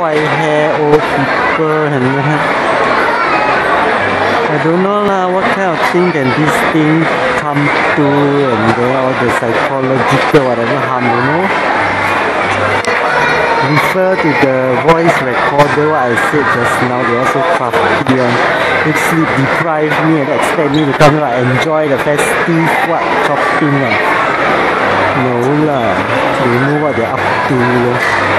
white hair old people and I don't know lah what kind of thing can this thing come to and then all the psychological whatever harm you know refer to the voice recorder what I said just now they also crafty one make sleep deprive me and expect me to come here and enjoy the festive what shopping uh, lah no lah. They know what they're up to lor